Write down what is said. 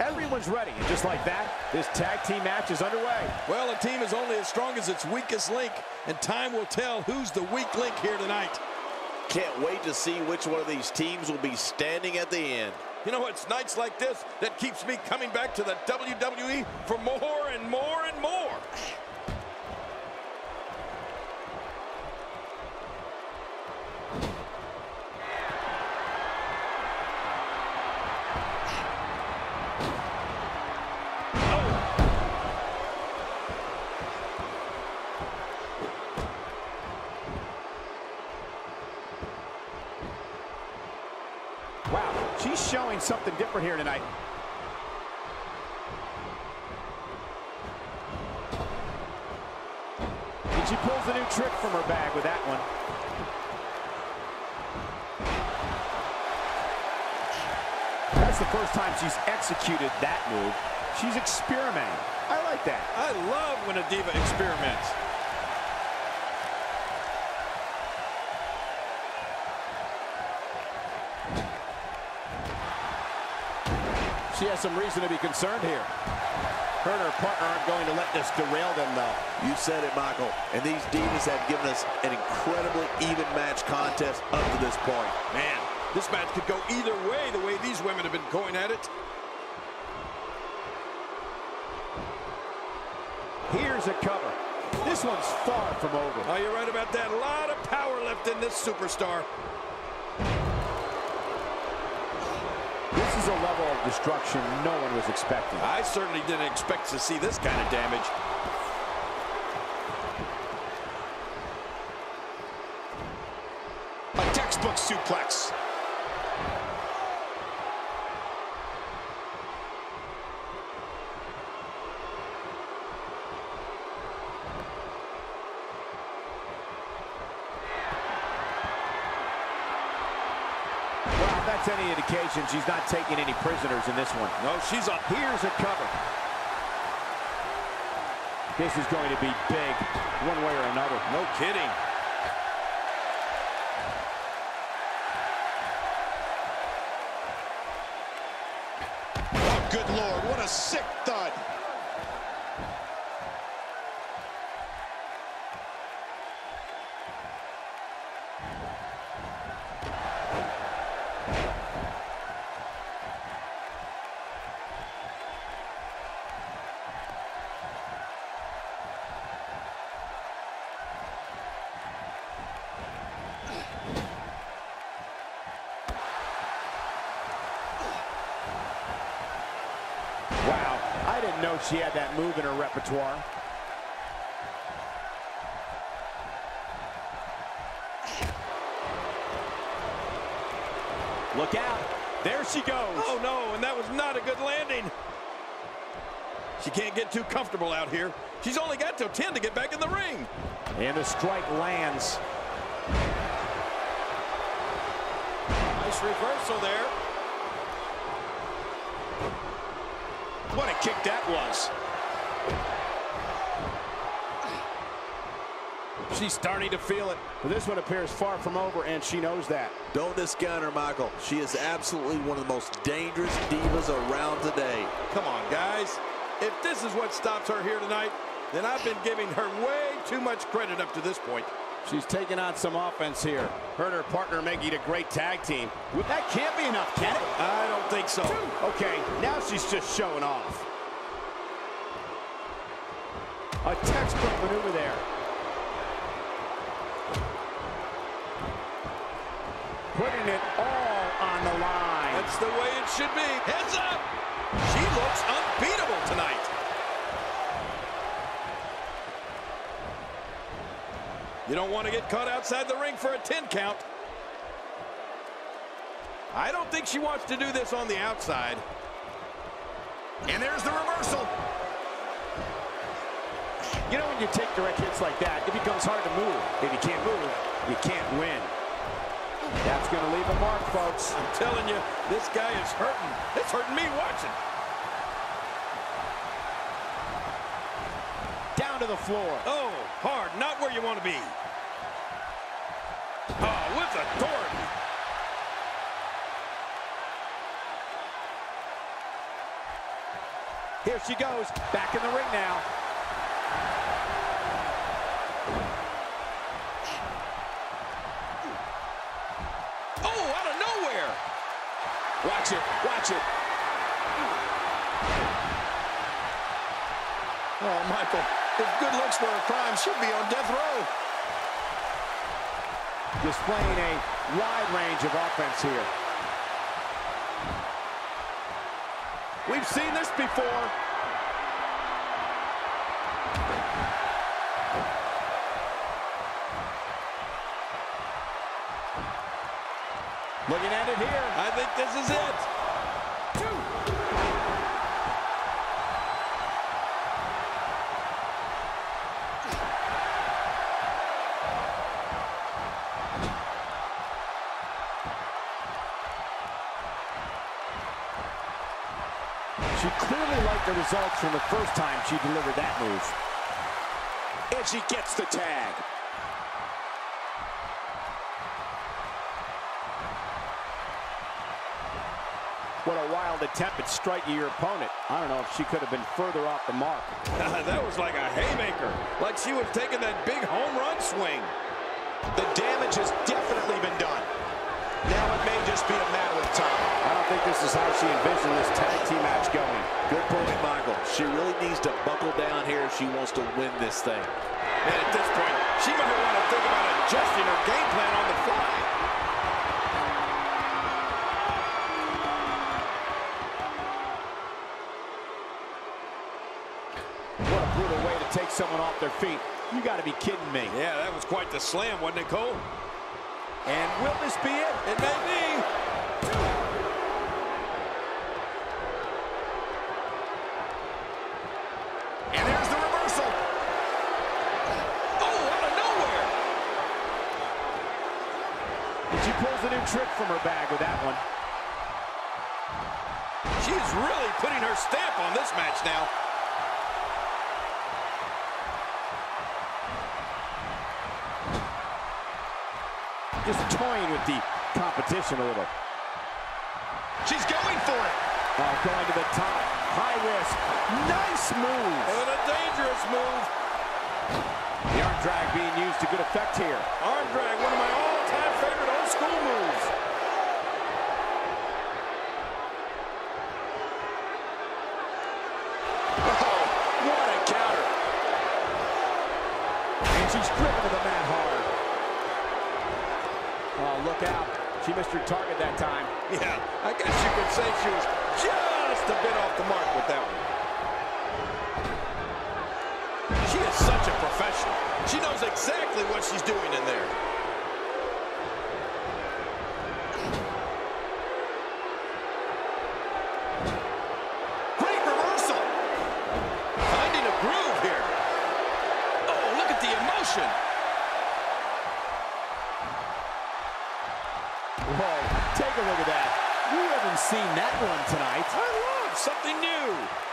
Everyone's ready, and just like that, this tag team match is underway. Well, a team is only as strong as its weakest link, and time will tell who's the weak link here tonight. Can't wait to see which one of these teams will be standing at the end. You know, it's nights like this that keeps me coming back to the WWE for more and more and more. Oh. Wow, she's showing something different here tonight. And she pulls a new trick from her bag with that one. The first time she's executed that move. She's experimenting. I like that. I love when a diva experiments. She has some reason to be concerned here. Her and her partner aren't going to let this derail them, though. You said it, Michael. And these Divas have given us an incredibly even match contest up to this point. Man, this match could go either way the way these women have been going at it. Here's a cover. This one's far from over. Oh, Are you right about that? A lot of power left in this superstar. This is a level of destruction no one was expecting. I certainly didn't expect to see this kind of damage. A textbook suplex. That's any indication, she's not taking any prisoners in this one. No, she's up. Here's a cover. This is going to be big, one way or another. No kidding. Oh, good lord, what a sick thud. I didn't know she had that move in her repertoire. Look out. There she goes. Oh, no, and that was not a good landing. She can't get too comfortable out here. She's only got till 10 to get back in the ring. And the strike lands. Nice reversal there. What a kick that was. She's starting to feel it. But this one appears far from over, and she knows that. Don't discount her, Michael. She is absolutely one of the most dangerous divas around today. Come on, guys. If this is what stops her here tonight, then I've been giving her way too much credit up to this point. She's taking on some offense here. Her and her partner making a great tag team. That can't be enough, can it? I don't think so. Okay, now she's just showing off. A textbook maneuver there. Putting it all on the line. That's the way it should be. Heads up! She looks unbeatable tonight. You don't want to get caught outside the ring for a 10 count. I don't think she wants to do this on the outside. And there's the reversal. You know when you take direct hits like that, it becomes hard to move. If you can't move, you can't win. That's going to leave a mark, folks. I'm telling you, this guy is hurting. It's hurting me watching. Down to the floor. Oh, hard, not where you want to be. Oh, with authority. Here she goes, back in the ring now. Oh, out of nowhere. Watch it, watch it. Oh, Michael, if good looks were a crime, she'd be on death row. Displaying a wide range of offense here. We've seen this before. Looking at it here. I think this is it. She clearly liked the results from the first time she delivered that move. And she gets the tag. What a wild attempt at striking your opponent. I don't know if she could have been further off the mark. that was like a haymaker. Like she was taking that big home run swing. The damage has definitely been done. Now it may just be a matter of time. I don't think this is how she envisioned this tag team match going. Good point, Michael. She really needs to buckle down here if she wants to win this thing. And at this point, she might want to think about adjusting her game plan on the fly. What a brutal way to take someone off their feet. You got to be kidding me. Yeah, that was quite the slam, wasn't it, Cole? And will this be it? It may be. And there's the reversal. Oh, out of nowhere. And she pulls a new trick from her bag with that one. She is really putting her stamp on this match now. Just toying with the competition a little. She's going for it. Oh, going to the top. High risk. Nice move. And a dangerous move. The arm drag being used to good effect here. Arm drag, one of my Out. She missed her target that time. Yeah, I guess you could say she was just a bit off the mark with that one. She is such a professional. She knows exactly what she's doing in there. Tonight. I love something new.